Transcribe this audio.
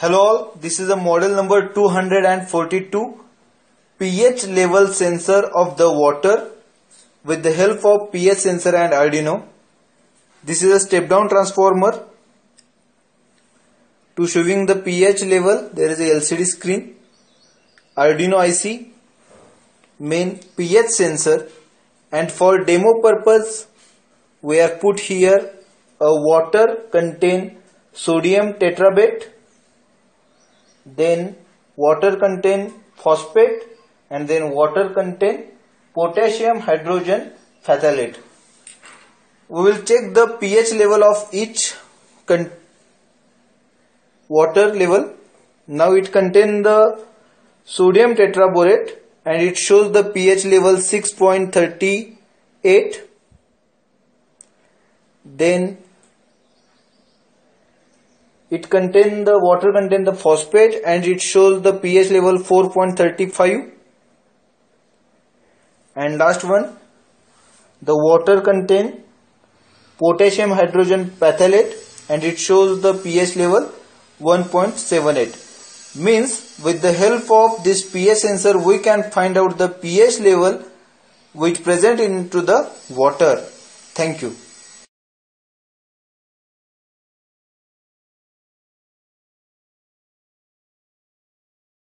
Hello all, this is a model number 242 pH level sensor of the water. With the help of pH sensor and Arduino. This is a step down transformer. To showing the pH level there is a LCD screen, Arduino IC, main pH sensor. And for demo purpose we have put here a water contain sodium tetraborate then water contain phosphate and then water contain potassium hydrogen phthalate. We will check the pH level of each water level. Now it contains the sodium tetraborate and it shows the pH level 6.38 then it contain the water contain the phosphate and it shows the pH level 4.35 and last one the water contain potassium hydrogen phthalate and it shows the pH level 1.78 means with the help of this pH sensor we can find out the pH level which present into the water. Thank you